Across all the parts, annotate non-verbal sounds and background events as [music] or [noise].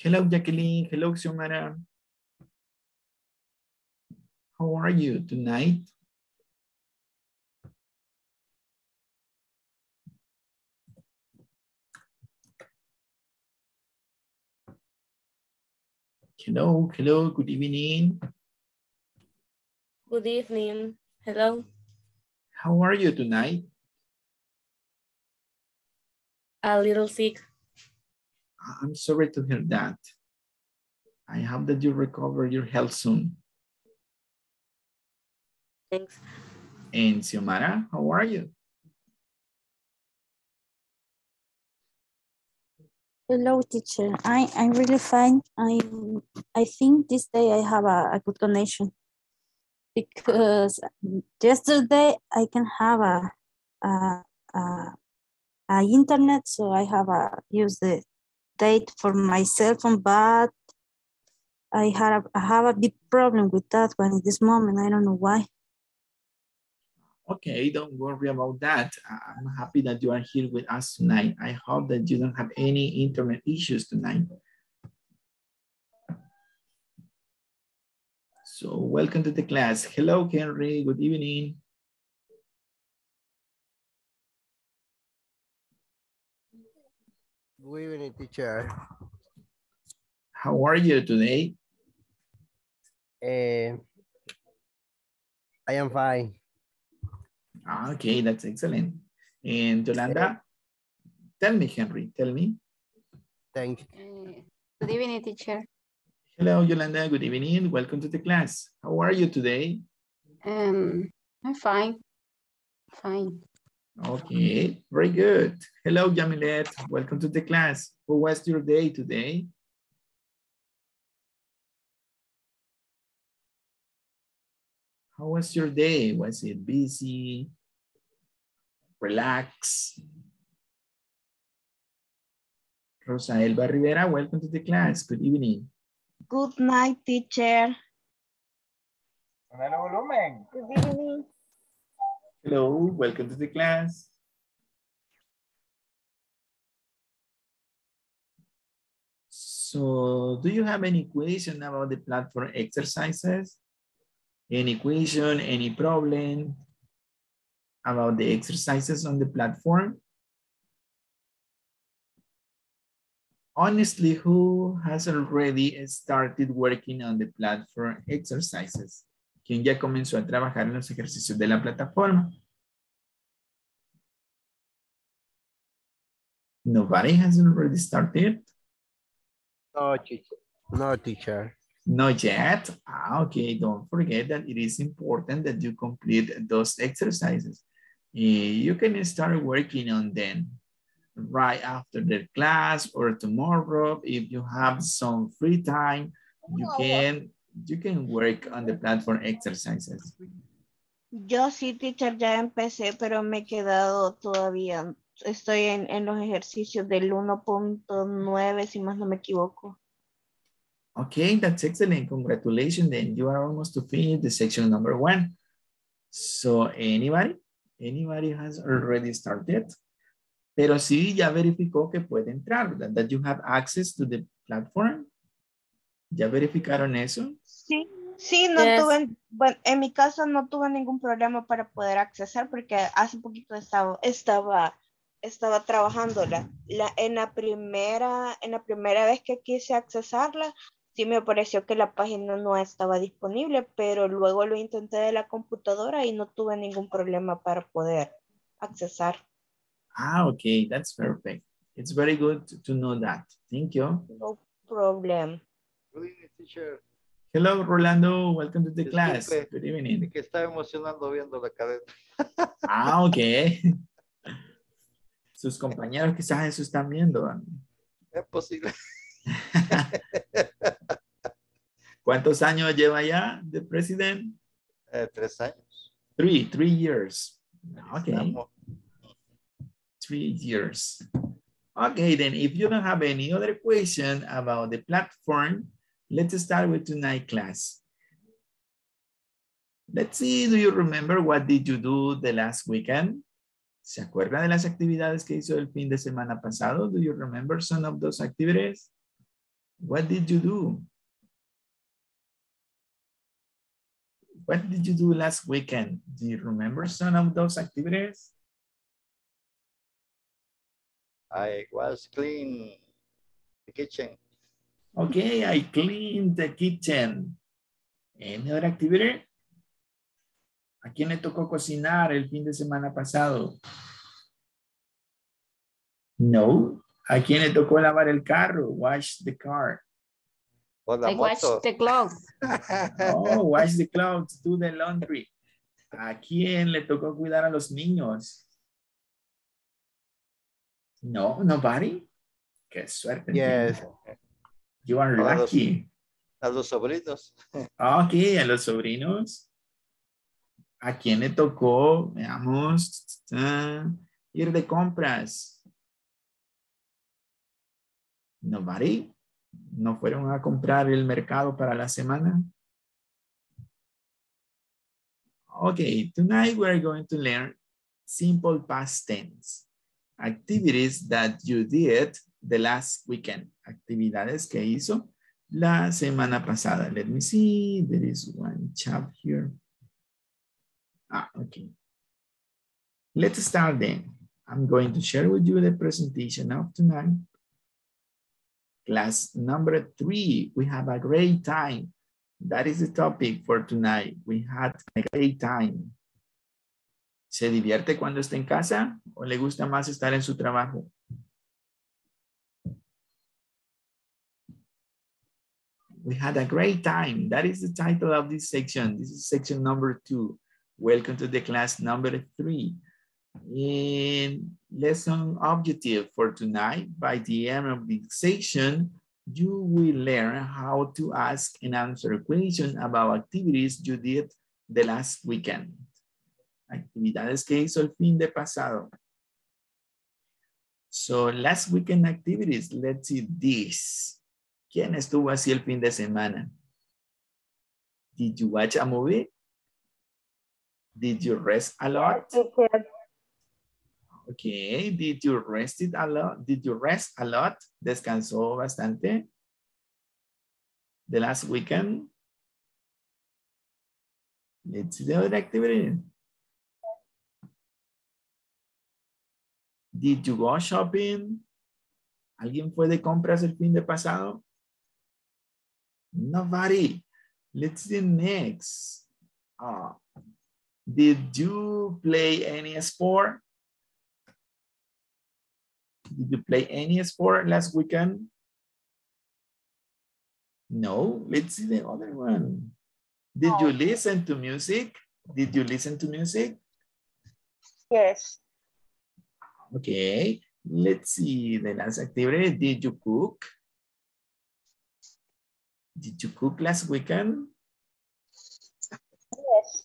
Hello, Jacqueline. Hello, Xiomara. How are you tonight? Hello, hello, good evening. Good evening. Hello. How are you tonight? A little sick. I'm sorry to hear that. I hope that you recover your health soon. Thanks. And Xiomara, how are you? Hello, teacher. I, I'm really fine. I I think this day I have a, a good connection because yesterday I can have a, a, a, a internet, so I have a use the date for my cell phone, um, but I had a, I have a big problem with that one at this moment. I don't know why. Okay, don't worry about that. I'm happy that you are here with us tonight. I hope that you don't have any internet issues tonight. So welcome to the class. Hello, Henry. Good evening. Good evening, teacher. How are you today? Uh, I am fine. Ah, okay, that's excellent. And Yolanda, tell me, Henry, tell me. Thank you. Uh, good evening, teacher. Hello, Yolanda. Good evening. Welcome to the class. How are you today? Um, I'm fine. Fine. Okay, very good. Hello, Jamilet. Welcome to the class. How was your day today? How was your day? Was it busy? Relax? Rosa Elba Rivera, welcome to the class. Good evening. Good night, teacher. Good evening. Hello, welcome to the class. So, do you have any question about the platform exercises? Any question, any problem about the exercises on the platform? Honestly, who has already started working on the platform exercises? ¿Quién ya comenzó a trabajar en los ejercicios de la plataforma? Nobody has already started? No, teacher. No, teacher. Not yet. Ah, okay, don't forget that it is important that you complete those exercises. You can start working on them right after the class or tomorrow. If you have some free time, you can, you can work on the platform exercises. Yo sí, teacher, ya empecé, pero me he quedado todavía. Estoy en, en los ejercicios del 1.9, si más no me equivoco. Okay, that's excellent. Congratulations. Then you are almost to finish the section number one. So anybody, anybody has already started? Pero sí ya verificó que puede entrar, ¿verdad? That you have access to the platform. ¿Ya verificaron eso? Sí, sí, no Yes. tuve, bueno, en mi caso no tuve ningún problema para poder accesar porque hace poquito estaba, estaba, estaba trabajando la, la, en la primera, en la primera vez que quise accesarla, sí me pareció que la página no estaba disponible, pero luego lo intenté de la computadora y no tuve ningún problema para poder accesar. Ah, okay, that's perfect. It's very good to, to know that. Thank you. No problem. Good evening, teacher. Hello, Rolando. Welcome to the class. Disculpe. Good Es evening. que estaba emocionando viendo la cadena. [laughs] Ah, okay. Sus compañeros quizás eso están viendo. Es posible. [laughs] ¿Cuántos años lleva ya de president? Eh, tres años. Three, three years. Okay, Estamos- three years. Okay, then if you don't have any other question about the platform, let's start with tonight class. Let's see, do you remember what did you do the last weekend? ¿Se acuerda de las actividades que hizo el fin de semana pasado? Do you remember some of those activities? What did you do? What did you do last weekend? Do you remember some of those activities? I was clean the kitchen. Okay, I cleaned the kitchen. Any other activity? ¿A quién le tocó cocinar el fin de semana pasado? No. ¿A quién le tocó lavar el carro? Wash the car. I watched moto. the clothes. [laughs] Oh, wash the clothes, do the laundry. ¿A quién le tocó cuidar a los niños? No, nobody. Qué suerte. Yes. You are Todos. lucky. A los sobrinos. Ok, a los sobrinos. ¿A quién le tocó? Veamos. ah, ir de compras. Nobody. ¿No fueron a comprar el mercado para la semana? Okay, tonight we're going to learn simple past tense. Activities that you did the last weekend. Actividades que hizo la semana pasada. Let me see. There is one chat here. Ah, okay. Let's start then. I'm going to share with you the presentation of tonight. Class number three, we have a great time. That is the topic for tonight. We had a great time. ¿Se divierte cuando está en casa o le gusta más estar en su trabajo? We had a great time. That is the title of this section. This is section number two. Welcome to the class number three. In lesson objective for tonight, by the end of the section, you will learn how to ask and answer questions about activities you did the last weekend. Actividades que hizo el fin de pasado. So last weekend activities, let's see this. ¿Quién estuvo así el fin de semana? Did you watch a movie? Did you rest a lot? Okay, did you rest it a lot? Did you rest a lot? ¿Descansó bastante? The last weekend? Let's see the other activity. Did you go shopping? ¿Alguien fue de compras el fin de pasado? Nobody. Let's see next. Ah, did you play any sport? Did you play any sport last weekend? No, let's see the other one. Did you listen to music? Did you listen to music? Yes. Okay, let's see the last activity. Did you cook? Did you cook last weekend? Yes.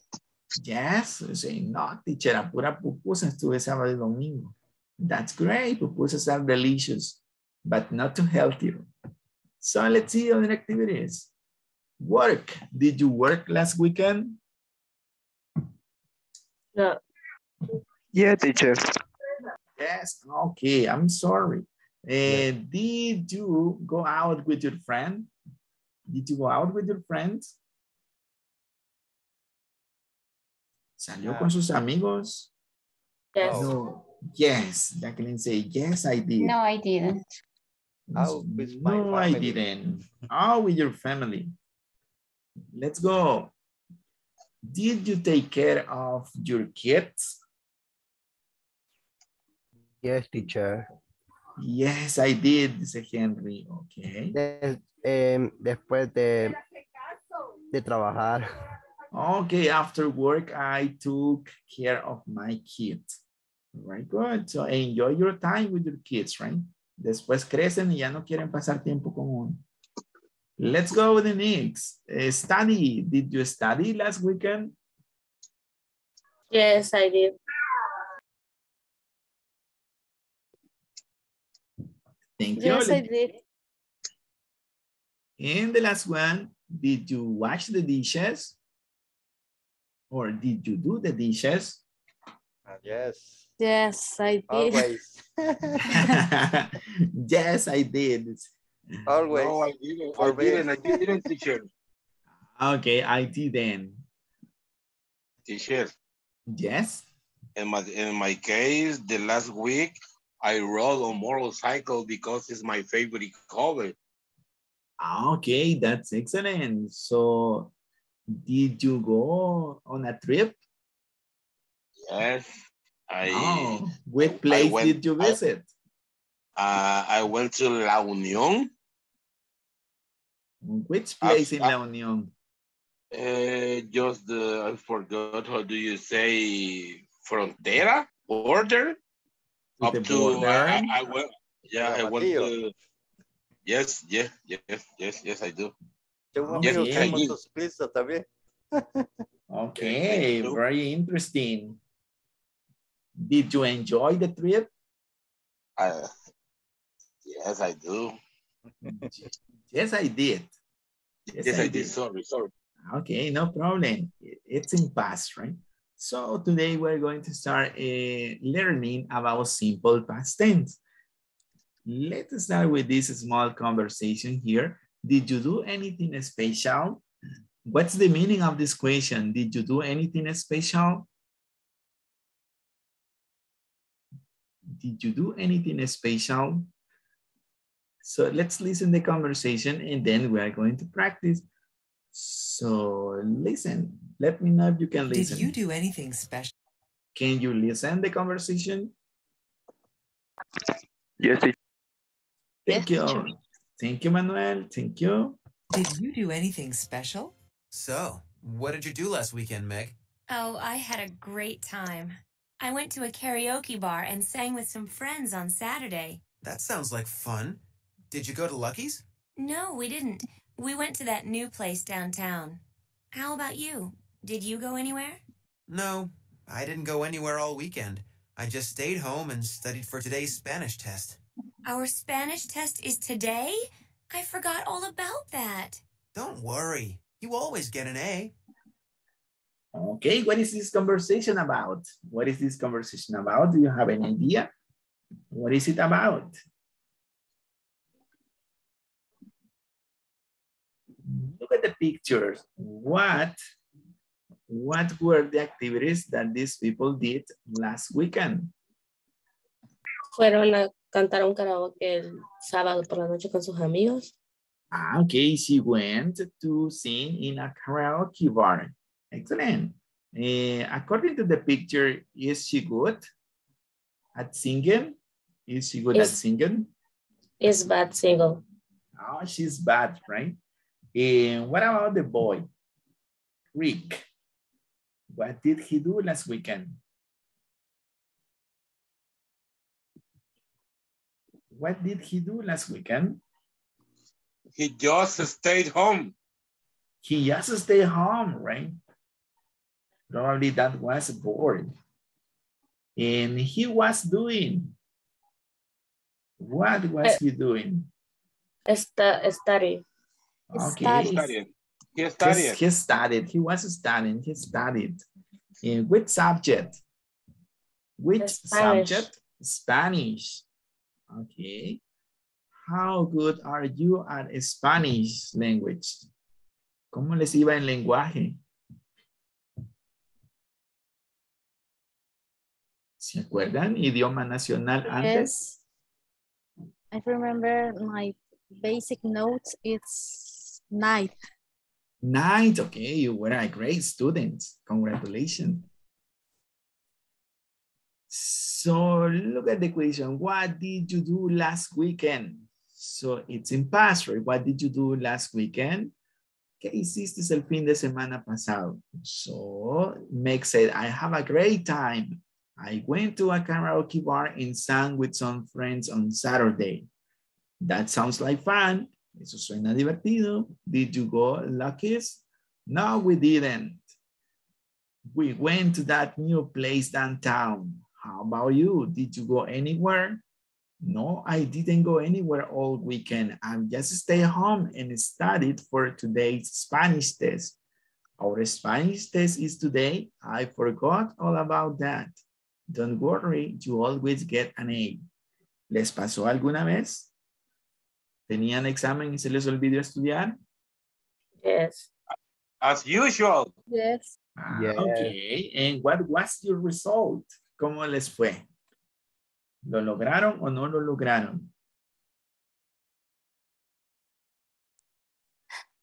Yes, say no, teacher, a pura pupusa estuve sábado y domingo. That's great, pupusas are delicious, but not too healthy. So let's see other activities. Work, did you work last weekend? No. Yeah, teacher. Yes, okay, I'm sorry. Eh, did you go out with your friend? Did you go out with your friends? ¿Salió con sus amigos? Yes. No. Yes, Jacqueline say, yes, I did. No, I didn't. Out with my no, I didn't. Out with your family. Let's go. Did you take care of your kids? Yes, teacher. Yes, I did, dice Henry. Okay. Em, después de, de trabajar. Okay, after work, I took care of my kids. Very good. So enjoy your time with your kids, right? Después crecen y ya no quieren pasar tiempo con uno. Let's go with the next. Eh, study. Did you study last weekend? Yes, I did. Thank you. Yes, I did. And the last one, did you wash the dishes? Or did you do the dishes? Ah, Yes, Yes, I did. always. [laughs] yes, I did. Always. No, I didn't. For I me. didn't. I didn't, teacher. Okay, I didn't. Teacher. Yes. In my in my case, the last week I rode on motorcycle because it's my favorite color. Ah, Okay, that's excellent. So, did you go on a trip? Yes, I Oh, which place went- did you I- visit? uh, I went to La Union. Which I- place in I- La Union? Uh, just the I forgot how do you say frontera border up the to border? I, I, I went yeah I went Amatillo. to yes yes yes yes yes I do Tengo un Yes, amigo que [laughs] okay. es motociclista también. Okay, very interesting. Did you enjoy the trip? uh, yes I do [laughs] Yes, I did. yes, I, did sorry sorry Okay, no problem. It's in past, right? So today we're going to start uh, learning about simple past tense. Let's start with this small conversation here. Did you do anything special? What's the meaning of this question? Did you do anything special? Did you do anything special? So let's listen the conversation and then we are going to practice. So listen, let me know if you can listen. Did you do anything special? Can you listen the conversation? Yes, teacher. Thank Yes, you. teacher. Thank you, Manuel. Thank you. Did you do anything special? So, what did you do last weekend, Meg? Oh, I had a great time. I went to a karaoke bar and sang with some friends on Saturday. That sounds like fun. Did you go to Lucky's? No, we didn't. We went to that new place downtown. How about you? Did you go anywhere? No, I didn't go anywhere all weekend. I just stayed home and studied for today's Spanish test. Our Spanish test is today? I forgot all about that. Don't worry, you always get an A. Okay, what is this conversation about? What is this conversation about? Do you have an idea? What is it about? At the pictures. What, what were the activities that these people did last weekend? Fueron a cantar un karaoke el sábado por la noche con sus amigos. Ah, okay, she went to sing in a karaoke bar. Excellent. Eh, according to the picture, is she good at singing? Is she good at singing? Es bad single. Oh, she's bad, right? And what about the boy? Rick. What did he do last weekend? What did he do last weekend? he just stayed home He just stayed home, right? Probably that was bored. And he was doing. What was Eh, he doing? Esta, study. Okay. studying he He, studied he studied. He was studying. He studied. In which subject? Which Spanish. subject? Spanish. Okay. How good are you at Spanish language? ¿Cómo les iba en lenguaje? ¿Se acuerdan? Idioma nacional antes. Yes. I remember my basic notes. It's night. Night. Okay, you were a great student. Congratulations. So look at the question. What did you do last weekend? So it's in past, right? What did you do last weekend? ¿Qué hiciste el fin de semana pasado? So Meg said, I have a great time. I went to a karaoke bar and sang with some friends on Saturday. That sounds like fun. Eso suena divertido. Did you go Lucky's? No, we didn't. We went to that new place downtown. How about you? Did you go anywhere? No, I didn't go anywhere all weekend. I just stayed home and studied for today's Spanish test. Our Spanish test is today. I forgot all about that. Don't worry, you always get an A. ¿Les pasó alguna vez? ¿Tenían examen y se les olvidó estudiar? Yes. As usual. Yes. Ah, Yes. Okay. And what was your result? ¿Cómo les fue? ¿Lo lograron o no lo lograron?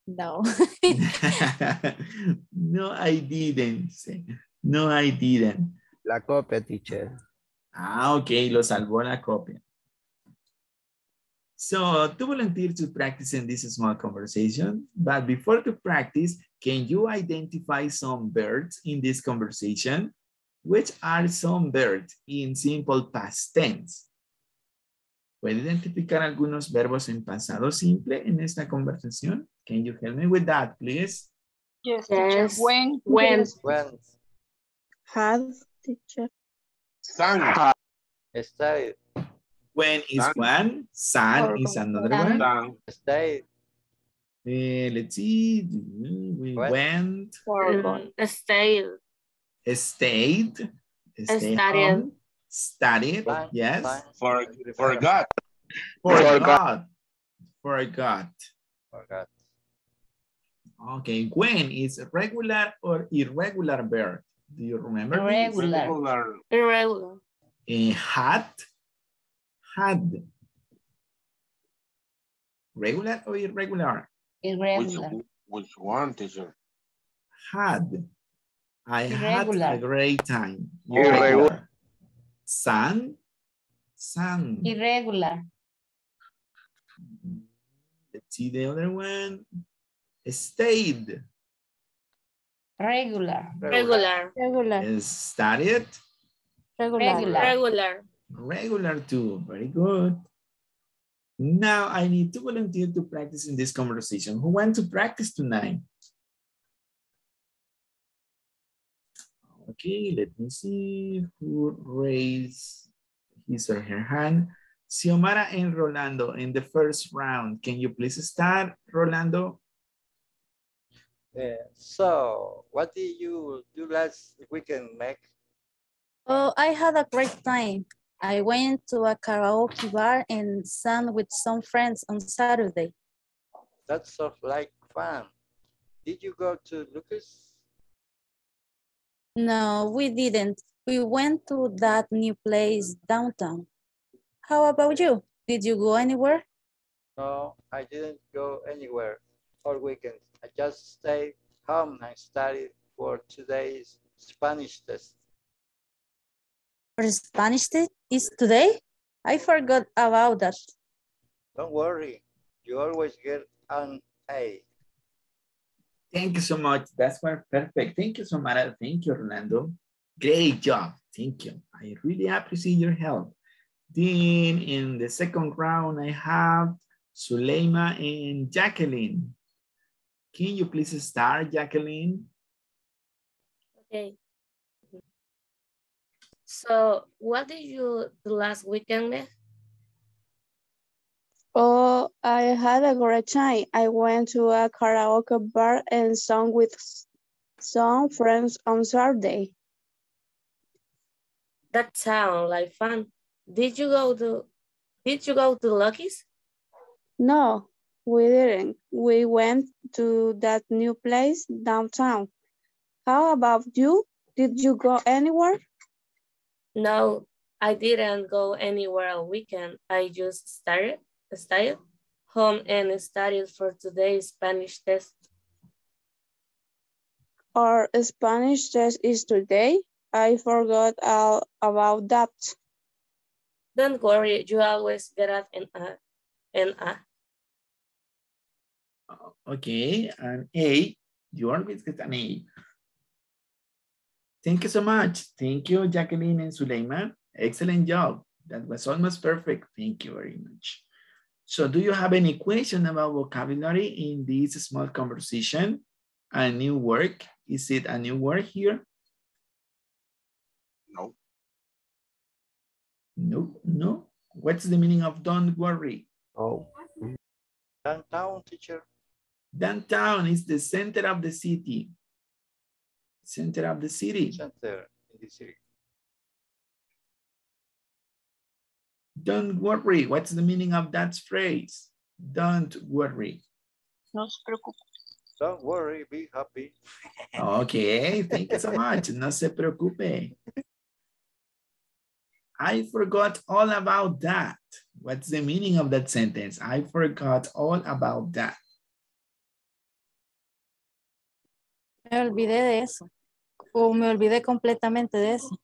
No. [laughs] [laughs] no, I didn't. say. No, I didn't. La copia, teacher. Ah, ok, lo salvó la copia. So, to volunteer to practice in this small conversation, but before to practice, can you identify some verbs in this conversation? Which are some verbs in simple past tense? ¿Puede identificar algunos verbos en pasado simple en esta conversación? Can you help me with that, please? Yes, Yes. When, When. When had, teacher. Sang. stay, When is San. one, san Or is another San. one. Sang. stay, Eh, let's see, we When. went, stay. stayed, stay Studied. home, studied, Fine, yes, fine. For, forgot. forgot, forgot. forgot, Okay, when is regular or irregular verb? Do you remember? this? Irregular. Regular. Irregular. Eh, had, had. Regular or irregular? Which, Irregular. which one, teacher? Had. I had a great time. Irregular. Sun, sun. Irregular. Let's see the other one. Stayed. Regular. Regular. Regular. Studied. Regular. Regular. Regular. Regular too. Very good. Now I need to volunteer to practice in this conversation. Who want to practice tonight? Okay, let me see who raised his or her hand. Xiomara and Rolando in the first round. Can you please start, Rolando? Yeah. So, what did you do last weekend, Meg? Oh, I had a great time. I went to a karaoke bar and sang with some friends on Saturday. That sounds like fun. Did you go to Lucas? No, we didn't. We went to that new place downtown. How about you? Did you go anywhere? No, I didn't go anywhere all weekend. I just stayed home and studied for today's Spanish test. For Spanish test is today? I forgot about that. Don't worry, you always get an A. Thank you so much. That's were perfect. Thank you, Xiomara. Thank you, Orlando. Great job. Thank you. I really appreciate your help. Then in the second round, I have Suleima and Jacqueline. Can you please start, Jacqueline? Okay. So, what did you do last weekend? Beth? Oh, I had a great time. I went to a karaoke bar and sang with some friends on Saturday. That sounds like fun. Did you go to Did you go to Lucky's? No, we didn't. We went to that new place downtown. How about you? Did you go anywhere? No, I didn't go anywhere all weekend. I just started, stayed home and studied for today's Spanish test. Our Spanish test is today. I forgot all about that. Don't worry, you always get at an A. An A. Okay, an A. You always get an A. Thank you so much. Thank you, Jacqueline and Suleima. Excellent job. That was almost perfect. Thank you very much. So do you have any question about vocabulary in this small conversation? A new word? Is it a new word here? No. No, no. What's the meaning of don't worry? Oh, Downtown teacher. Downtown is the center of the city. Center of the city. Center in the city. Don't worry. What's the meaning of that phrase? Don't worry. No se preocupe. Don't worry, be happy. Okay, thank you so much. No se preocupe. I forgot all about that. What's the meaning of that sentence? I forgot all about that. Me olvidé de eso. O me olvidé completamente de eso.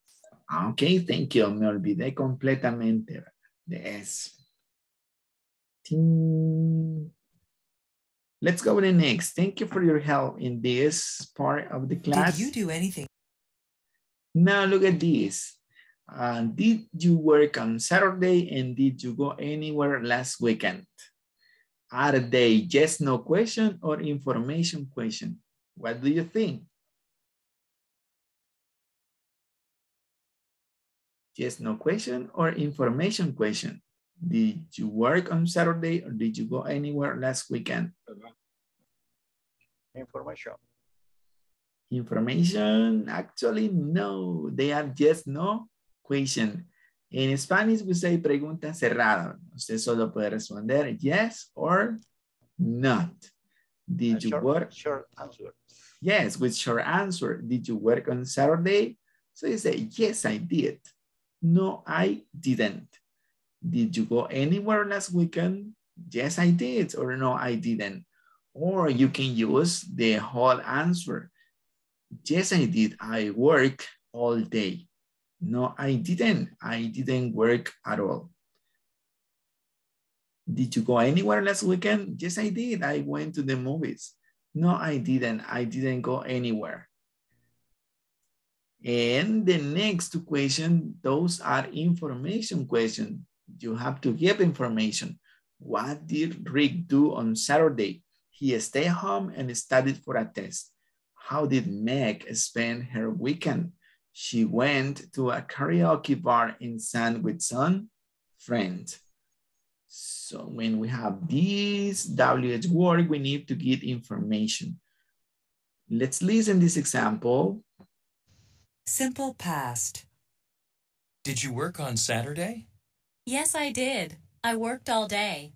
Okay, thank you. Me olvidé completamente de eso. Let's go with the next. Thank you for your help in this part of the class. Did you do anything? Now look at this. Uh, did you work on Saturday and did you go anywhere last weekend? Are they yes, no question or information question? What do you think? Yes, no question or information question? Did you work on Saturday or did you go anywhere last weekend? Information. Information, actually, no. They are just no question. In Spanish, we say pregunta cerrada. Usted solo puede responder yes or not. Did A you short, work? Short answer. Yes, with short answer. Did you work on Saturday? So you say, yes, I did. No, I didn't. Did you go anywhere last weekend? Yes, I did. Or no, I didn't. Or you can use the whole answer. Yes, I did. I work all day. No, I didn't. I didn't work at all. Did you go anywhere last weekend? Yes, I did. I went to the movies. No, I didn't. I didn't go anywhere. And the next question, those are information questions. You have to give information. What did Rick do on Saturday? He stayed home and studied for a test. How did Meg spend her weekend? She went to a karaoke bar in sang with some friends. So when we have this WH word, we need to get information. Let's listen this example. Simple past. Did you work on Saturday? Yes, I did. I worked all day.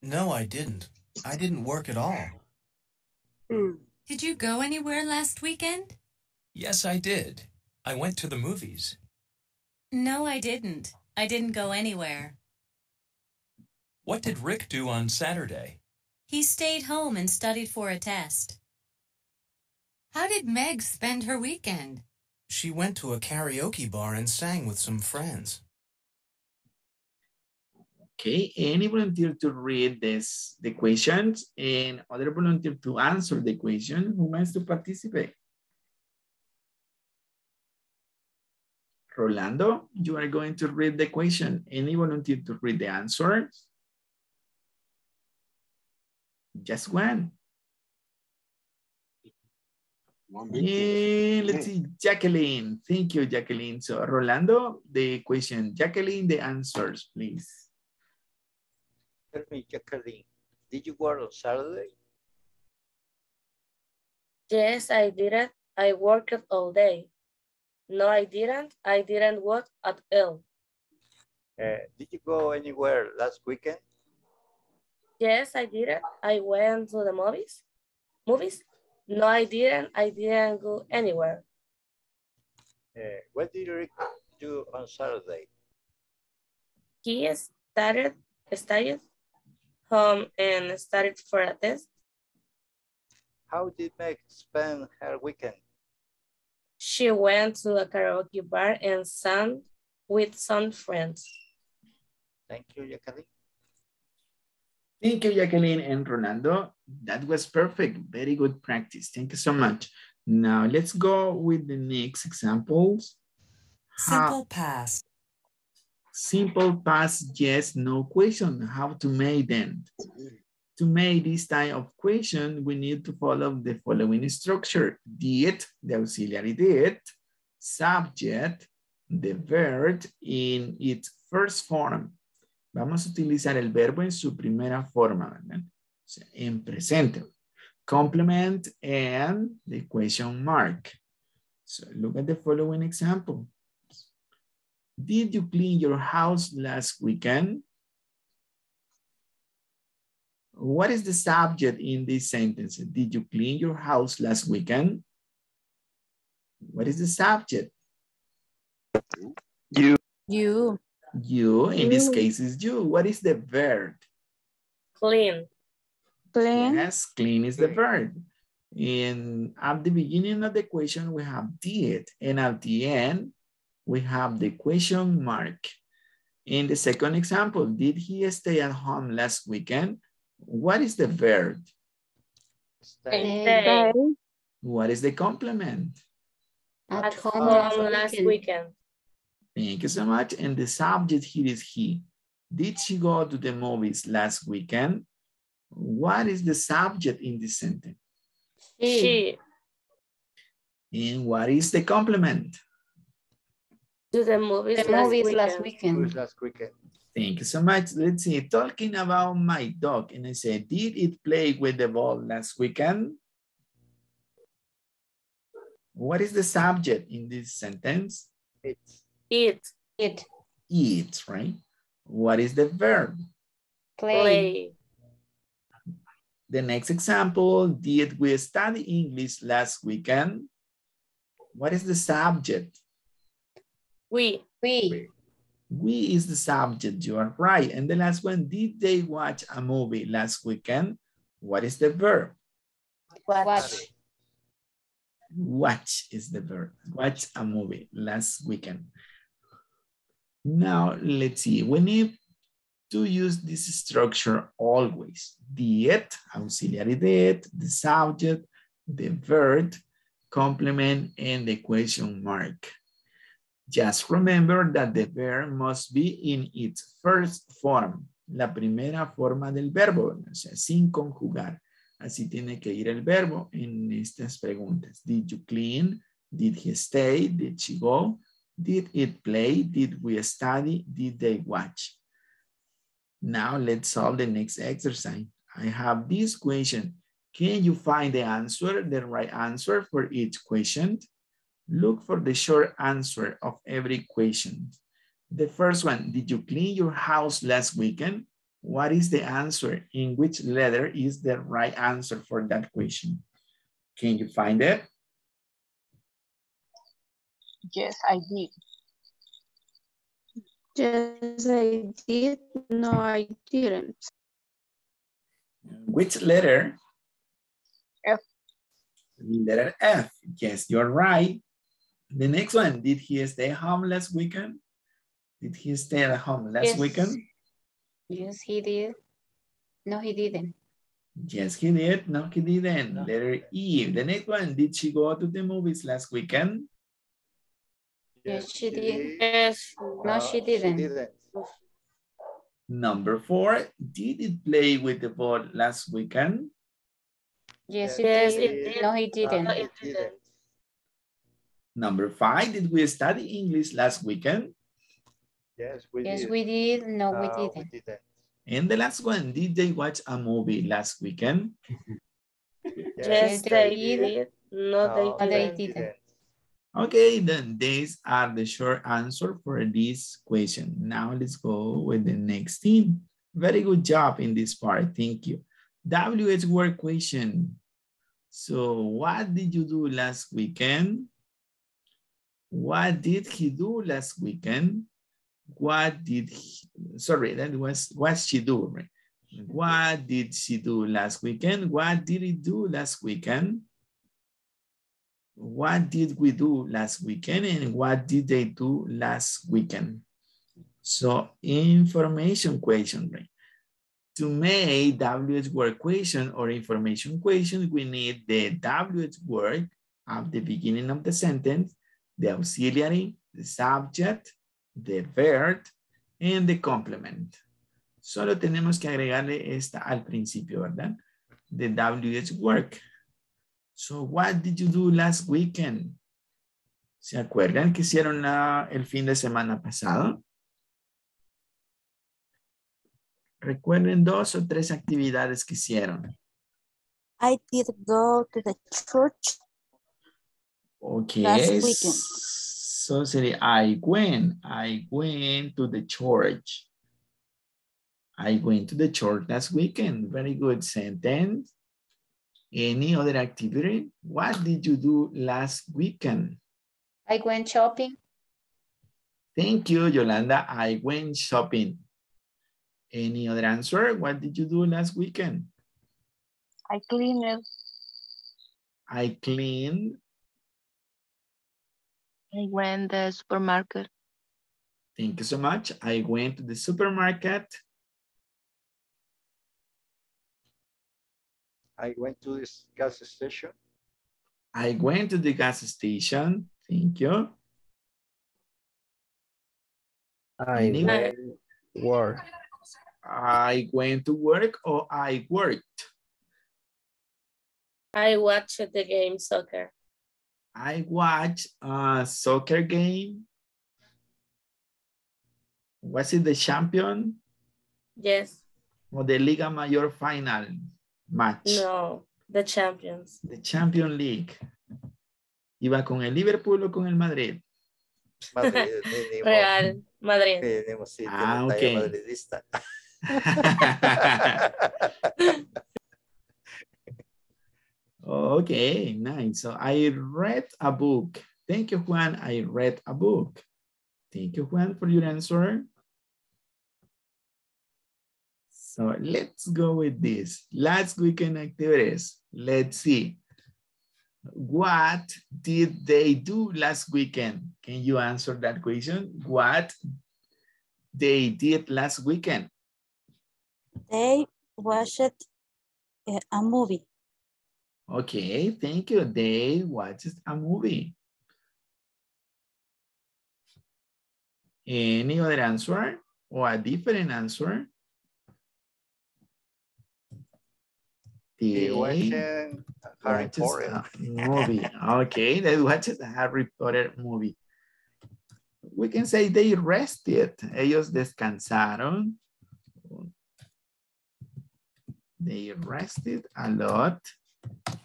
No, I didn't. I didn't work at all. Hmm. Did you go anywhere last weekend? Yes, I did. I went to the movies. No, I didn't. I didn't go anywhere. What did Rick do on Saturday? He stayed home and studied for a test. How did Meg spend her weekend? She went to a karaoke bar and sang with some friends. Okay, any volunteer to read this, the questions and other volunteer to answer the question who wants to participate? Rolando, you are going to read the question. Any volunteer to read the answers? Just one. And let's see, Jacqueline. Thank you, Jacqueline. So Rolando, the question. Jacqueline, the answers, please. Tell me, Jacqueline, did you work on Saturday? Yes, I did it. I worked all day. No, I didn't. I didn't work at all. Uh, did you go anywhere last weekend? Yes, I did it. I went to the movies. Movies? No, I didn't. I didn't go anywhere. Uh, what did Rick do on Saturday? He started, studied home and started for a test. How did Meg spend her weekend? She went to a karaoke bar and sang with some friends. Thank you, Jacqueline. Thank you, Jacqueline and Ronaldo. That was perfect. Very good practice. Thank you so much. Now let's go with the next examples. Simple past. Simple past, yes, no question. How to make them. To make this type of question, we need to follow the following structure. Did, the auxiliary did, subject, the verb in its first form. Vamos a utilizar el verbo en su primera forma, ¿verdad? O sea, en presente. Complement and the question mark. So look at the following example. Did you clean your house last weekend? What is the subject in this sentence? Did you clean your house last weekend? What is the subject? You. You. You, in this case, is you. What is the verb? Clean. Clean. Yes, clean is the verb. And at the beginning of the question, we have did. And at the end, we have the question mark. In the second example, did he stay at home last weekend? What is the verb? Stay. Stay. What is the complement? At home last weekend. Thank you so much. And the subject here is he. Did she go to the movies last weekend? What is the subject in this sentence? She. And what is the complement? To the movies, The last, movies weekend. last weekend. last weekend. Thank you so much. Let's see, talking about my dog. And I said, did it play with the ball last weekend? What is the subject in this sentence? It's Eat. It. Eat, right? What is the verb? Play. Play. The next example, did we study English last weekend? What is the subject? We. We. We is the subject, you are right. And the last one, did they watch a movie last weekend? What is the verb? Watch. Watch is the verb. Watch a movie last weekend. Now, let's see. We need to use this structure always. Did, auxiliary did, the subject, the verb, complement, and the question mark. Just remember that the verb must be in its first form, la primera forma del verbo, o sea, sin conjugar. Así tiene que ir el verbo en estas preguntas. Did you clean? Did he stay? Did she go? Did it play? Did we study? Did they watch? Now let's solve the next exercise. I have this question. Can you find the answer, the right answer for each question? Look for the short answer of every question. The first one, did you clean your house last weekend? What is the answer? In which letter is the right answer for that question? Can you find it? Yes, I did. Yes, I did. No, I didn't. Which letter? F. Letter F. Yes, you're right. The next one, did he stay home last weekend? Did he stay at home last Yes. weekend? Yes, he did. No, he didn't. Yes, he did. No, he didn't. Letter E. The next one, did she go to the movies last weekend? Yes, she did. Yes. No, she didn't. Number four, did it play with the ball last weekend? Yes, it Yes, did. it did. No, he didn't. No, it didn't. Number five, did we study English last weekend? Yes, we Yes, did. we did. No, we Uh, didn't. didn't. And the last one, did they watch a movie last weekend? [laughs] Yes, they did. No, No, they they didn't. Okay, then these are the short answer for this question. Now let's go with the next team. Very good job in this part. Thank you. WH word question. So what did you do last weekend? What did he do last weekend? What did he, sorry, that was what she do, right? What did she do last weekend? What did he do last weekend? What did we do last weekend and what did they do last weekend? So information question, right? To make WH word question or information question, we need the WH word at the beginning of the sentence, the auxiliary, the subject, the verb, and the complement. Solo tenemos que agregarle esta al principio, ¿verdad? The WH work. So what did you do last weekend? ¿Se acuerdan que hicieron la, el fin de semana pasado? Recuerden dos o tres actividades que hicieron. I did go to the church. Okay. Last weekend. So sería I went. I went to the church. I went to the church last weekend. Very good sentence. Any other activity? What did you do last weekend? I went shopping. Thank you, Yolanda. I went shopping. Any other answer? What did you do last weekend? I cleaned. I cleaned. I went to the supermarket. Thank you so much. I went to the supermarket. I went to this gas station. I went to the gas station. Thank you. I Any- went work. I went to work or I worked. I watched the game soccer. I watched a soccer game. Was it the champion Yes. or the Liga Mayor final match? No. The champions. The Champion League. ¿Iba con el Liverpool o con el Madrid? Madrid, [laughs] mínimo. Real. Madrid. Mínimo, sí, tiene Ah, ok. madridista. [laughs] Okay, nice. So I read a book. Thank you, Juan. I read a book. Thank you, Juan, for your answer. So let's go with this. Last weekend activities. Let's see. What did they do last weekend? Can you answer that question? What they did last weekend? They watched a, a movie. Okay, thank you. They watched a movie. Any other answer or a different answer? He They watched Harry Potter. movie. Okay, they watched a Harry Potter movie. We can say they rested. Ellos descansaron. They rested a lot.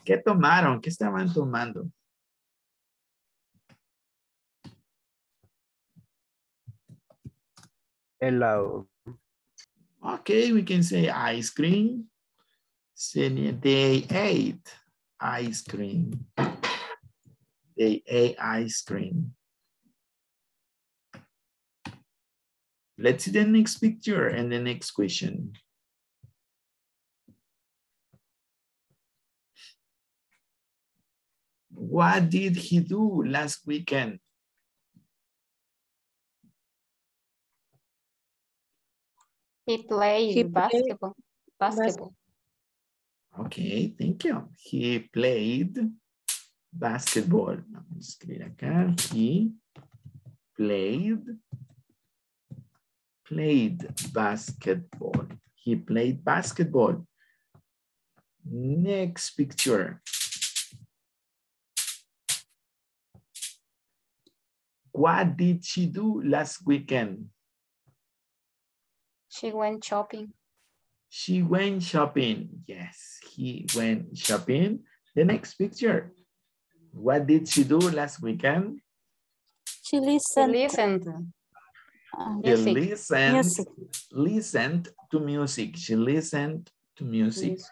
¿Qué tomaron? ¿Qué estaban tomando? Helado. Okay, we can say ice cream. Say They ate ice cream. They ate ice cream. Let's see the next picture and the next question. What did he do last weekend? He played He played basketball. Okay, thank you. He played basketball. Vamos a escribir acá. He played, played basketball. He played basketball. Next picture. What did she do last weekend? She went shopping. She went shopping. Yes, he went shopping. The next picture. What did she do last weekend? She She listened. listened. uh, She listened, Music. listened to music. She listened to music. Music.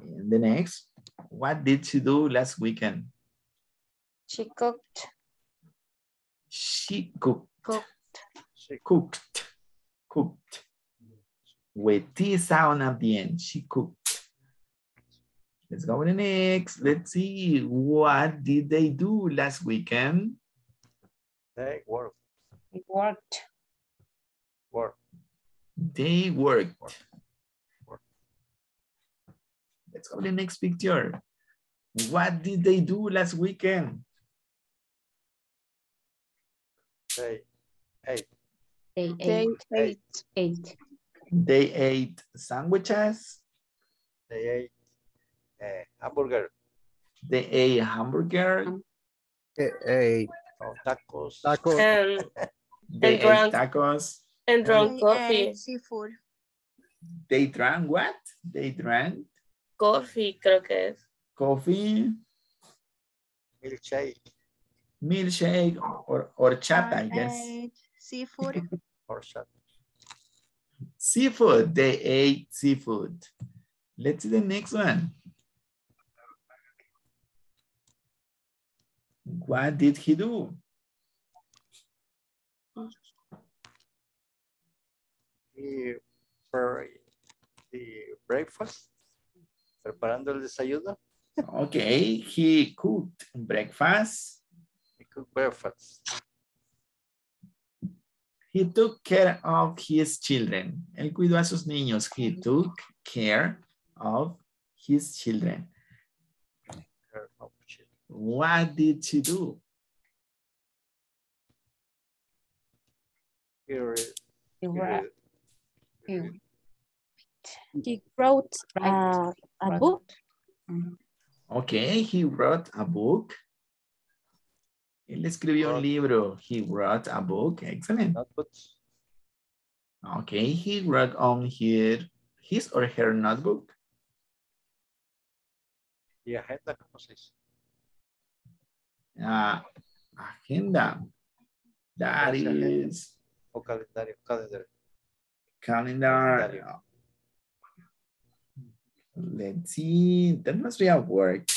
And the next, what did she do last weekend? She cooked. She cooked, Cooked. cooked, cooked. With T sound at the end, she cooked. Let's go with the next. Let's see, what did they do last weekend? They work, He worked. work. They worked. Work. Let's go to the next picture. What did they do last weekend? They ate. They They ate. ate. Ate. They ate sandwiches. They ate uh, hamburger They ate hamburger. Eh, eh, or tacos. tacos. And, They ate drank- tacos. and drunk They coffee. ate seafood. They drank what? They drank Coffee, creo que es. coffee, milkshake milkshake, or horchata, I I guess. seafood. or shot. Seafood. They ate seafood. Let's see the next one. What did he do? He prepared the breakfast, preparando el desayuno. Okay, he cooked breakfast. He cooked breakfast. He took care of his children. Él cuidó a sus niños. He took care of his children. Care of children. What did she do? He read, He he wrote, read, he He wrote Right. uh, a book. Okay, he wrote a book. Él escribió un libro. He wrote a book. Excellent. notebooks. Okay, he wrote on his, his or her notebook. Y agenda, ¿cómo se dice? Uh, agenda. That is O calendario, calendario. calendar. Calendario. Let's see. That must be a work.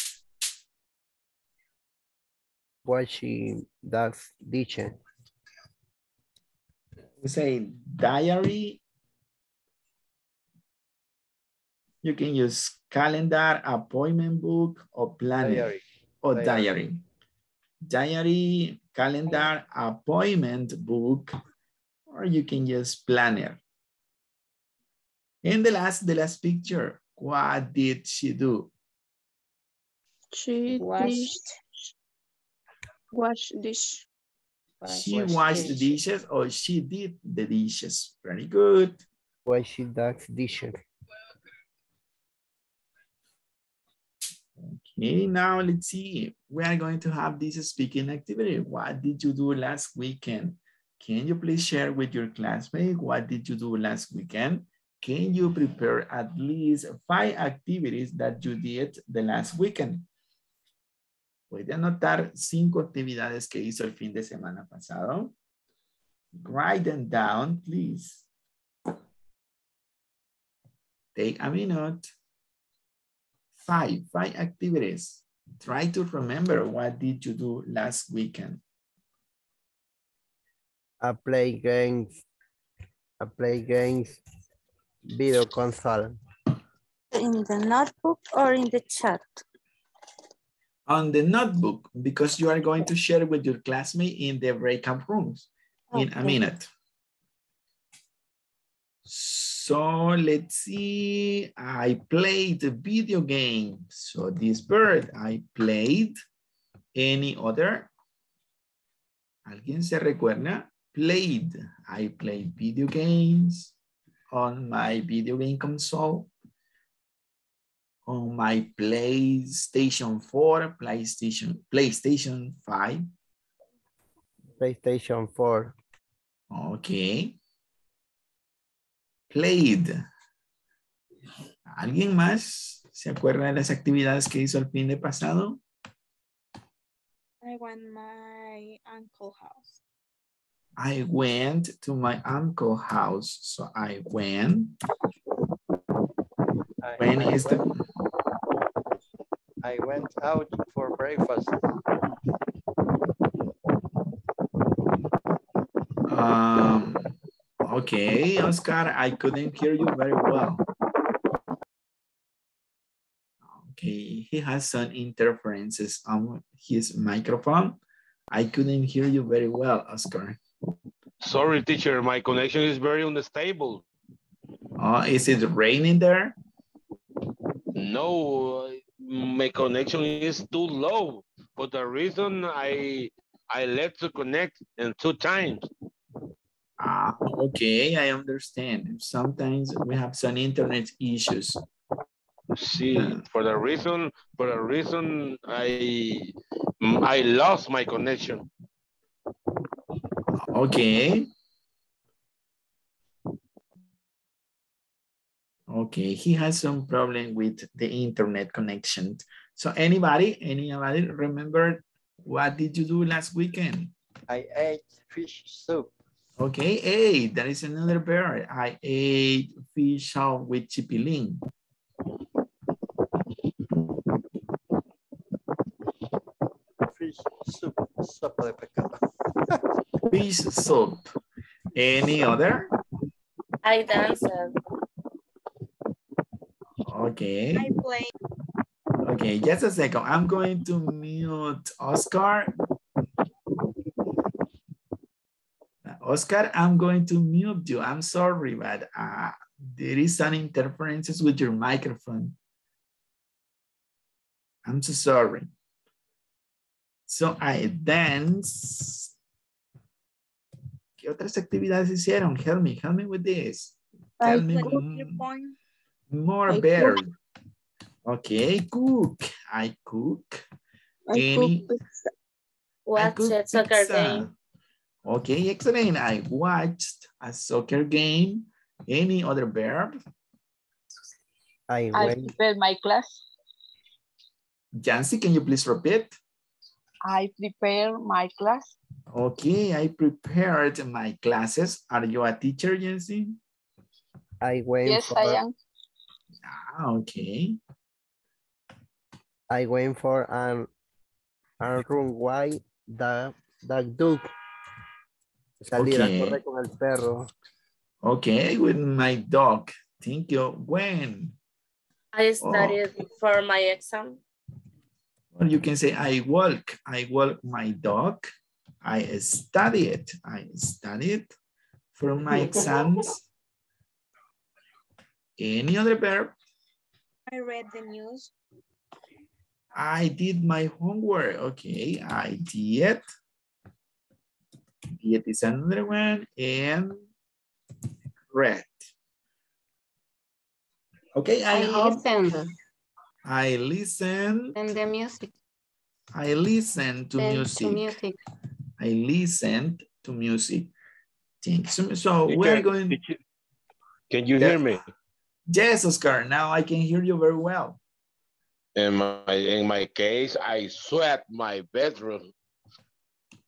Washing dogs dishes. We say diary. You can use calendar, appointment book, or planner, Diary. or diary. diary. Diary, calendar, appointment book, or you can use planner. And the last, the last picture, what did she do? She Wash. Dished. Wash dish. She Wash washed the dishes or she did the dishes. Very good. Why she does dishes. Okay, now let's see. We are going to have this speaking activity. What did you do last weekend? Can you please share with your classmate what did you do last weekend? Can you prepare at least five activities that you did the last weekend? Puede anotar cinco actividades que hizo el fin de semana pasado. Write them down, please. Take a minute. Five, five activities. Try to remember what did you do last weekend. I play games. I play games. Video console. In the notebook or in the chat? On the notebook, because you are going to share with your classmate in the breakout rooms oh, in a minute. So let's see, I played a video game. So this bird, I played. Any other? ¿Alguien se recuerda? Played. I played video games on my video game console. On my PlayStation 4, PlayStation, PlayStation 5. PlayStation 4. Ok. Played. ¿Alguien más se acuerda de las actividades que hizo el fin de pasado? I went my uncle house. I went to my uncle house. So I went. I, When I is the went, I went out for breakfast. um okay, Oscar, I couldn't hear you very well. Okay, he has some interferences on his microphone. I couldn't hear you very well, Oscar. Sorry, teacher, my connection is very unstable. Uh, is it raining there? No, my connection is too low. For the reason I I let to connect in two times. Ah, okay, I understand. Sometimes we have some internet issues. See, for the reason for the reason I I lost my connection. Okay. Okay, he has some problem with the internet connection. So anybody, anybody remember what did you do last weekend? I ate fish soup. Okay, ate. That is another verb. I ate fish soup with chipilín. Fish soup, sopa de pescado. Fish soup. Any other? I danced. Okay. I play. Okay, just a second. I'm going to mute Oscar. Oscar, I'm going to mute you. I'm sorry, but uh, there is some interferences with your microphone. I'm so sorry. So I dance. ¿Qué otras actividades hicieron? Help me, help me with this. I Tell me more I better. cook. Okay, cook. I cook. I Any, cook pizza. I Watch cook a soccer pizza. game. Okay, excellent. I watched a soccer game. Any other verb? I I went, prepared my class. Jancy, can you please repeat? I prepare my class. Okay, I prepared my classes. Are you a teacher, Jancy? I went Yes, for, I am. Ah, okay. I went for an, an runway that, that dog. Salir Okay. a correr con el perro. Okay, with my dog. Thank you. When? I Oh. studied for my exam. Or you can say I walk. I walk my dog. I studied. I studied for my [laughs] exams. Any other verb? I read the news. I did my homework. Okay, I did. Did is another one. And read. Okay, I, I hope listened. I listen. And the music. I listen to Then music. To music. I listened to music. Thanks. So, so we're Teacher, going. teacher, Can you hear me? Yes, Oscar. Now I can hear you very well. In my in my case, I swept my bedroom.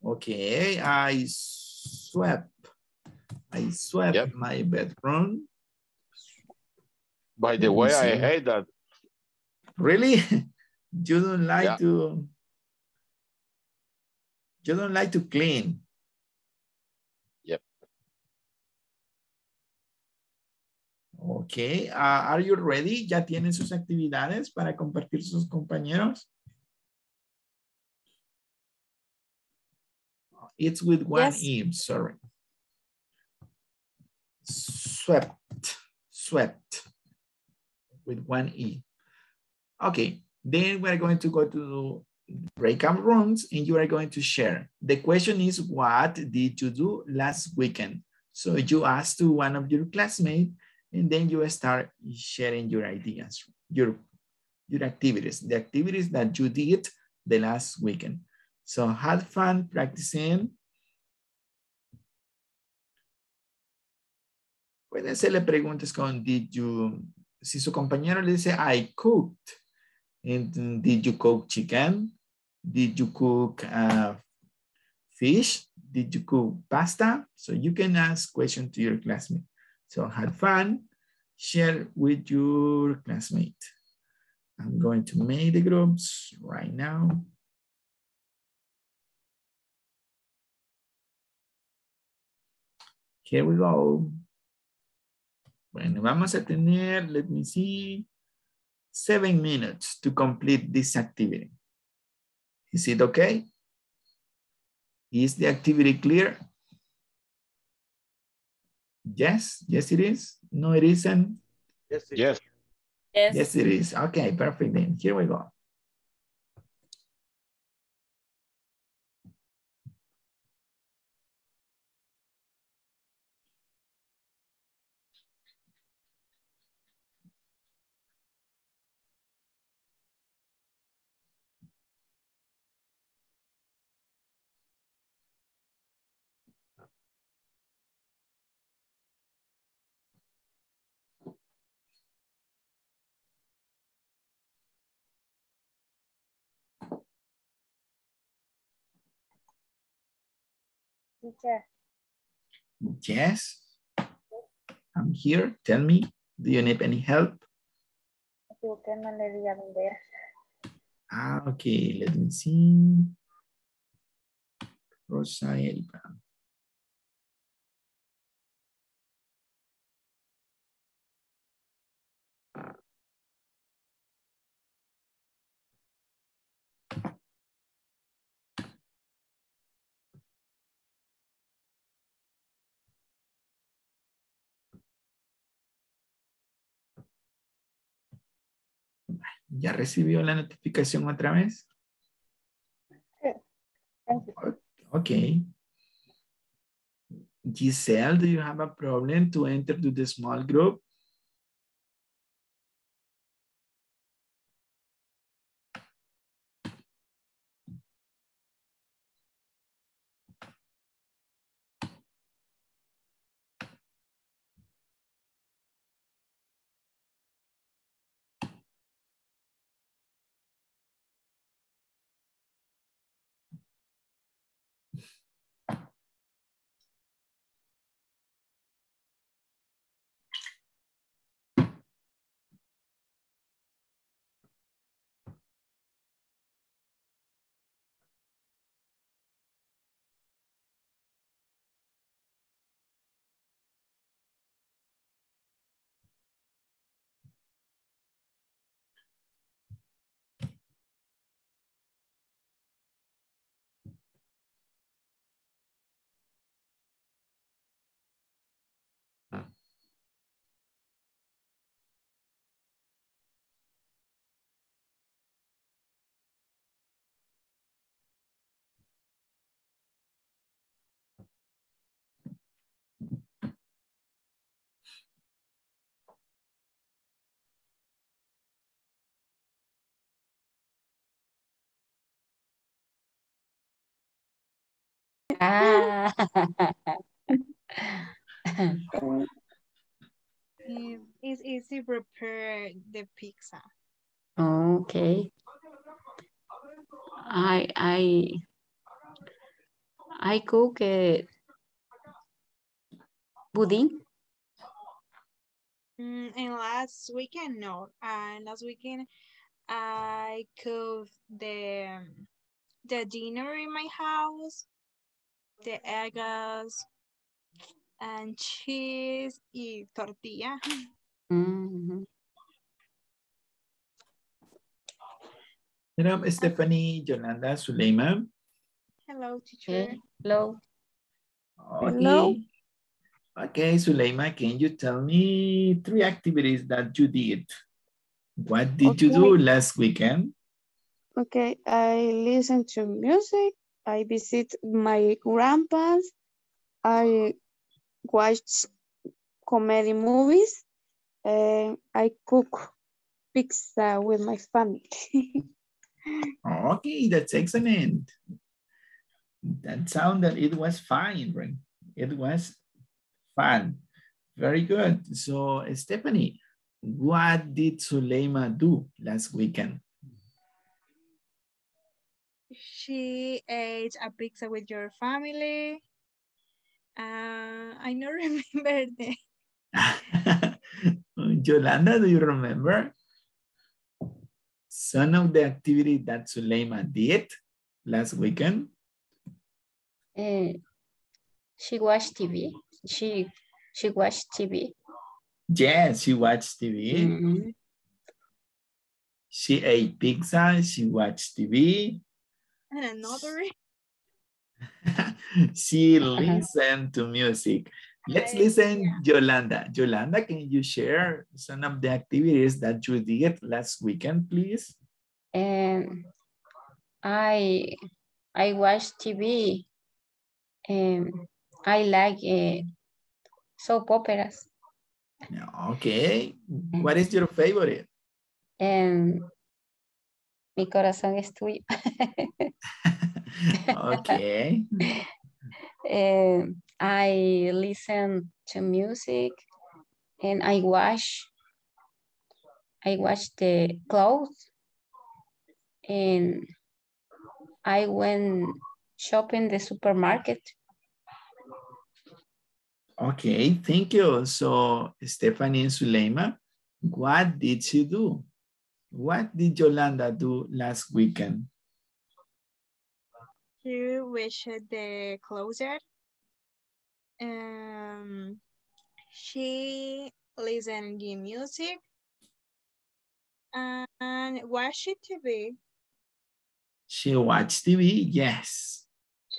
Okay, I swept. I swept Yep. my bedroom. By the way, I hate that. Really? [laughs] you don't like Yeah. to. You don't like to clean. Okay, uh, are you ready? ¿Ya tienen sus actividades para compartir sus compañeros? It's with one Yes. E, sorry. Swept, swept, with one E. Okay, then we're going to go to breakout rooms and you are going to share. The question is, what did you do last weekend? So you ask to one of your classmates and then you start sharing your ideas, your, your activities, the activities that you did the last weekend. So have fun practicing. Pueden hacerle preguntas con did you, si su compañero le dice I cooked, and did you cook chicken? Did you cook uh, fish? Did you cook pasta? So you can ask questions to your classmate. So have fun, share with your classmate. I'm going to make the groups right now. Here we go. Bueno, vamos a tener, let me see, seven minutes to complete this activity. Is it okay? Is the activity clear? Yes, yes it is. No, it isn't. Yes. Yes. Yes. Yes, it is. Okay, perfect then. Here we go. Teacher, Yes. I'm here. Tell me, do you need any help? Equivoqué, no le di a dónde era. Ah, okay. Let me see. Rosa Elba. ¿Ya recibió la notificación otra vez? Okay. Giselle, do you have a problem to enter to the small group? Ah. [laughs] It's easy to prepare the pizza. okay. I I I cook it pudding. Mm, and last weekend, no. Uh, last weekend, I cooked the the dinner in my house, the eggs and cheese y tortilla. Mhm. Madam Stephanie Yolanda Suleiman. Hello, teacher. Hello. Okay. Hello. Okay, Suleima, can you tell me three activities that you did? What did you do last weekend? Okay, I listen to music. I visit my grandpa's. I watch comedy movies. And I cook pizza with my family. [laughs] Oh, okay, that's excellent. That sounded, it was fine, right? It was fun. Very good. So, Stephanie, what did Suleima do last weekend? She ate a pizza with your family. Uh, I don't [laughs] remember the [laughs] Yolanda, do you remember? Some of the activity that Suleima did last weekend? Eh, she watched TV. She she watched TV. Yes, she watched TV. Mhm. She ate pizza. She watched TV. And another. [laughs] [laughs] She listened to music. Let's listen, Yolanda. Yolanda, can you share some of the activities that you did last weekend, please? And I I watch TV. And I like eh, soap operas. Okay. What is your favorite? And mi corazón es tuyo. [laughs] Okay. And [laughs] eh, I listen to music and I wash I wash the clothes and I went shopping the supermarket. Okay, thank you. So, Stephanie and Suleima, what did she do? What did Yolanda do last weekend? She wished the closet. Um, she listened to music and watched TV. She watched TV? Yes.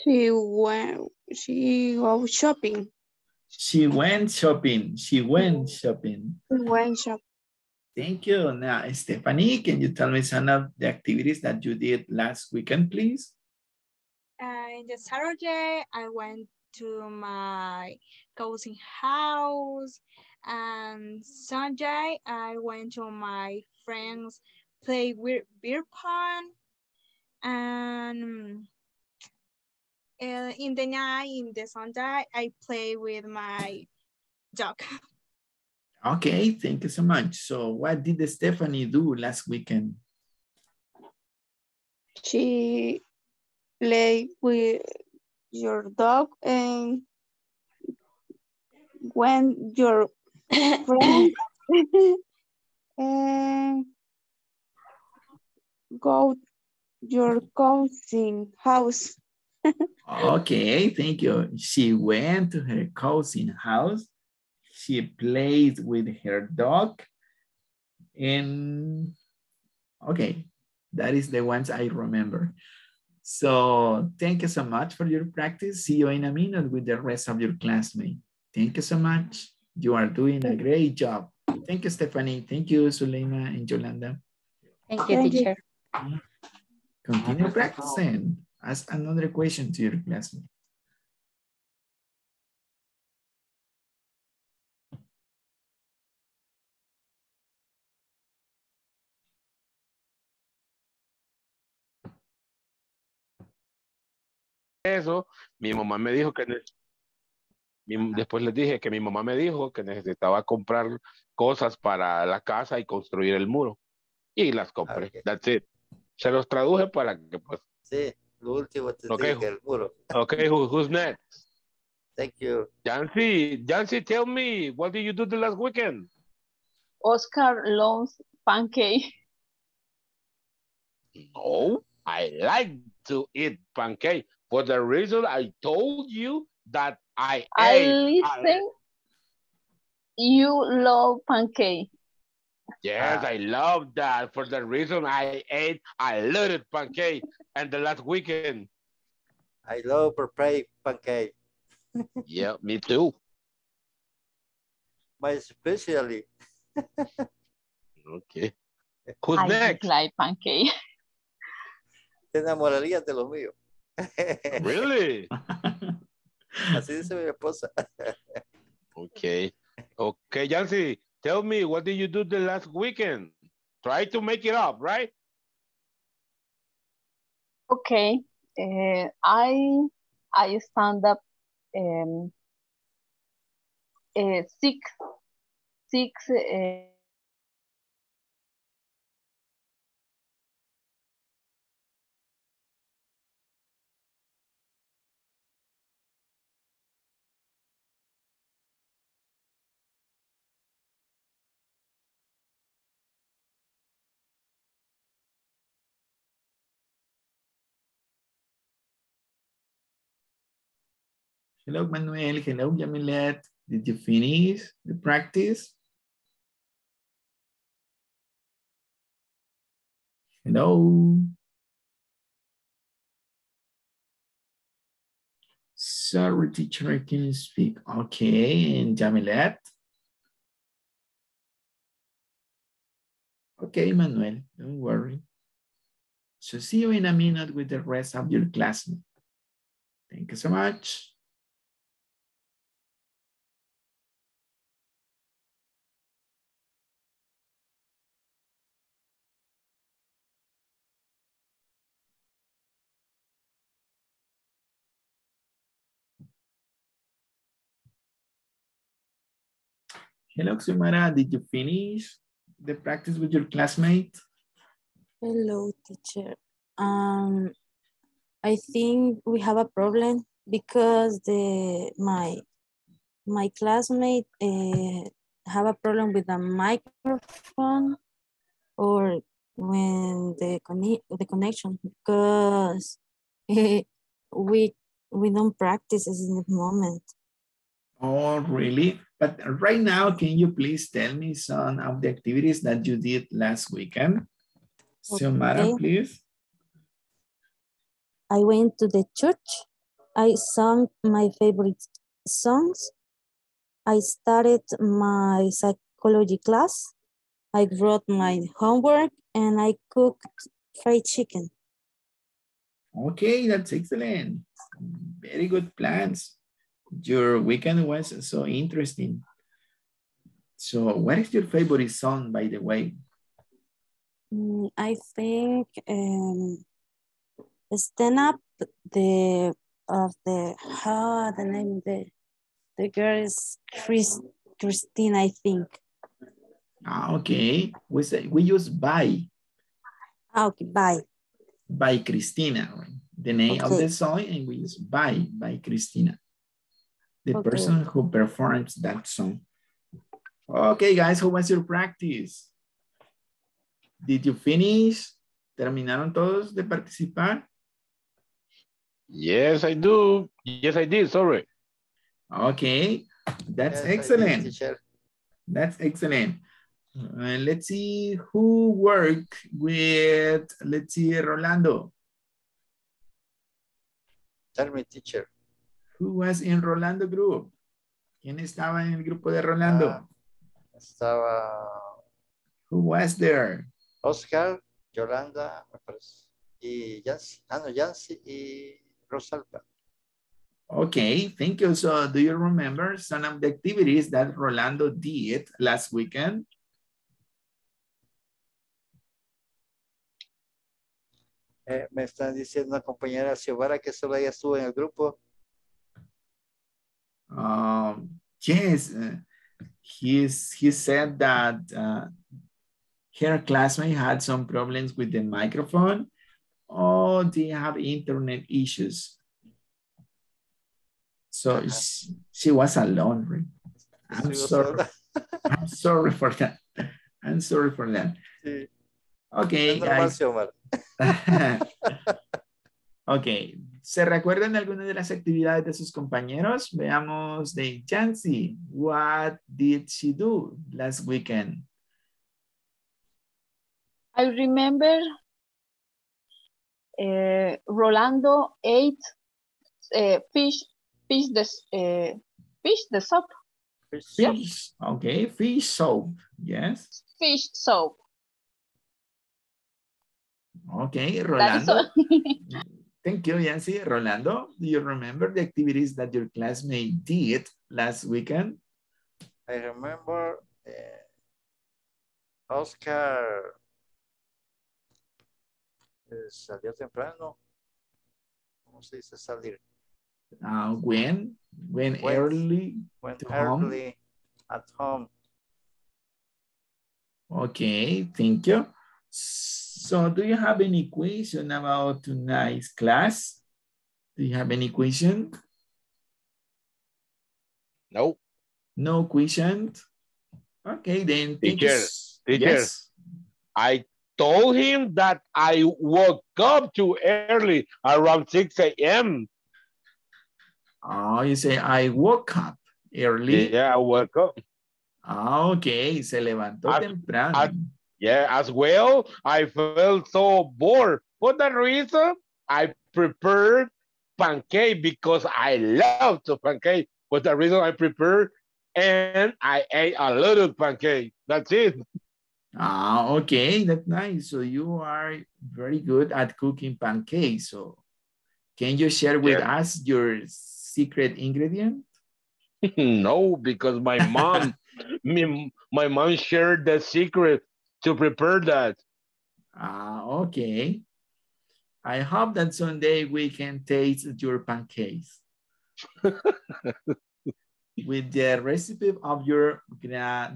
She went, she go shopping. She went shopping. She went shopping. She went shopping. Thank you. Now, Stephanie, can you tell me some of the activities that you did last weekend, please? Uh, the Saturday, I went to my cousin house. And Sunday, I went to my friends play with beer pong. And uh, in the night, in the Sunday, I play with my dog. [laughs] Okay, thank you so much. So what did Stephanie do last weekend? She play with your dog and when your [coughs] friend [coughs] and go your cousin house. [laughs] Okay, thank you. She went to her cousin house. She plays with her dog. And okay, that is the ones I remember. So thank you so much for your practice. See you in a minute with the rest of your classmates. Thank you so much. You are doing a great job. Thank you, Stephanie. Thank you, Suleima and Yolanda. Thank you, teacher. Continue practicing. Ask another question to your classmate. Eso, mi mamá me dijo que mi- después les dije que mi mamá me dijo que necesitaba comprar cosas para la casa y construir el muro. Y las compré. That's it. Se los traduje para que pues. Sí, lo último te Okay. dije, el muro. Okay, who, who's next? Thank you. Jancy, Jancy, tell me, what did you do the last weekend? Oscar loves pancake. No, I like to eat pancake for the reason I told you that I I ate. listen. You love pancake. Yes. I love that for the reason I ate a little pancake and the last weekend. I love prepare pancake. [laughs] Yeah, me too. My especially. [laughs] Okay. Who's I next? like pancake. [laughs] Te enamorarías de los míos. Really? [laughs] Así dice mi esposa. Okay. Okay, Jancy, tell me, what did you do the last weekend? Try to make it up, right? Okay. Uh, I I stand up um, uh, six six uh, Hello, Manuel. Hello, Yamilet. Did you finish the practice? Hello. Sorry, teacher, I can't speak. Okay, and Jamilet? Okay, Manuel, don't worry. So see you in a minute with the rest of your classmates. Thank you so much. Hello, Xiomara. Did you finish the practice with your classmate? Hello, teacher. Um, I think we have a problem because the my my classmate uh, have a problem with the microphone or when the conne the connection because [laughs] we we don't practice in the moment. Oh, really? But right now, can you please tell me some of the activities that you did last weekend? Xiomara, Okay. please. I went to the church. I sang my favorite songs. I started my psychology class. I wrote my homework and I cooked fried chicken. Okay, that's excellent. Very good plans. Your weekend was so interesting. So what is your favorite song, by the way? Mm, I think um, stand up the of the how the name of the the girl is Chris Christine I think. Ah, okay. We say we use by Ah, okay, by. by Christina, the name of the song, and we use by by Christina, the Okay. person who performs that song. Okay, guys, how was your practice? Did you finish? ¿Terminaron todos de participar? Yes, I do. Yes, I did. Sorry. Okay, that's Yes, I did, excellent. That's excellent. Uh, let's see who worked with, let's see, Rolando. Tell me, teacher. Who was in Rolando group? ¿Quién estaba en el grupo de Rolando? Ah, estaba Who was there? Oscar, Yolanda, me parece, y Yancy. Ah, no, Yancy y Rosalba. Okay, thank you. So do you remember some of the activities that Rolando did last weekend? Eh, me están diciendo una compañera Xiomara que solo ella estuvo en el grupo. Um, yes, uh, he's, he said that uh, her classmate had some problems with the microphone or they have internet issues. So she, she was alone. right? I'm sorry. [laughs] I'm sorry for that. I'm sorry for that. Okay, guys. Xiomara. [laughs] ¿se recuerdan alguna de las actividades de sus compañeros? Veamos de Chancy. What did she do last weekend? I remember uh, Rolando ate uh, fish, fish the uh, fish the soup, Fish. Okay, fish soap. Yes. fish soup. Okay, Rolando. [laughs] Thank you, Yancy. Rolando, do you remember the activities that your classmate did last weekend? I remember eh, Oscar eh, salió temprano. ¿Cómo se dice salir? Uh, when? When Went- early Went to home? early at home. Okay, thank you. So do you have any question about tonight's class? Do you have any question? No. No question? Okay, then. Teacher, teacher. Yes. I told him that I woke up too early, around 6 a.m. Oh, you say I woke up early. Yeah, I woke up. Ah, okay, se levantó temprano. Yeah, as well, I felt so bored. For that reason, I prepared pancake because I love to pancake. For that reason, I prepared and I ate a little pancake. That's it. Ah, okay, that's nice. So you are very good at cooking pancakes. So can you share with Yeah. us your secret ingredient? [laughs] no, because my mom, [laughs] me, my mom shared the secret to prepare that. Ah, okay. I hope that someday we can taste your pancakes. [laughs] With the recipe of your,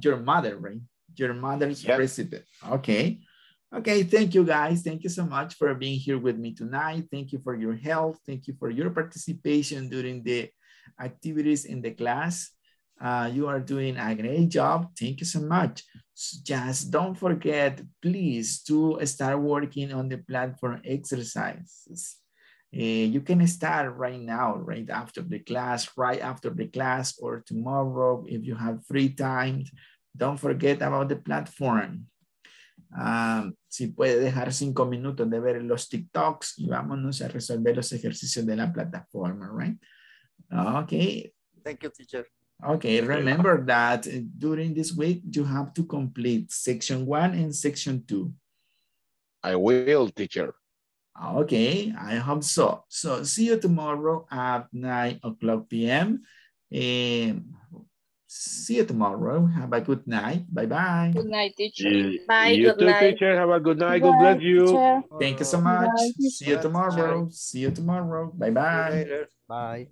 your mother, right? Your mother's Yep. recipe. Okay. Okay, thank you guys. Thank you so much for being here with me tonight. Thank you for your help. Thank you for your participation during the activities in the class. Uh, you are doing a great job. Thank you so much. Just don't forget, please, to start working on the platform exercises. Uh, you can start right now, right after the class, right after the class, or tomorrow if you have free time. Don't forget about the platform. Um, si puede dejar cinco minutos de ver los TikToks y vámonos a resolver los ejercicios de la plataforma, right? Okay. Thank you, teacher. Okay, remember that eh, during this week, you have to complete section one and section two. I will, teacher. Ah, okay, I hope so. So see you tomorrow at 9 o'clock p.m. And eh, see you tomorrow. Have a good night. Bye-bye. Good night, teacher. You, Bye, you good too, night. teacher. Have a good night. God bless you. Thank you so much. Bye. See you tomorrow. See you tomorrow. See you Bye-bye. later. Bye.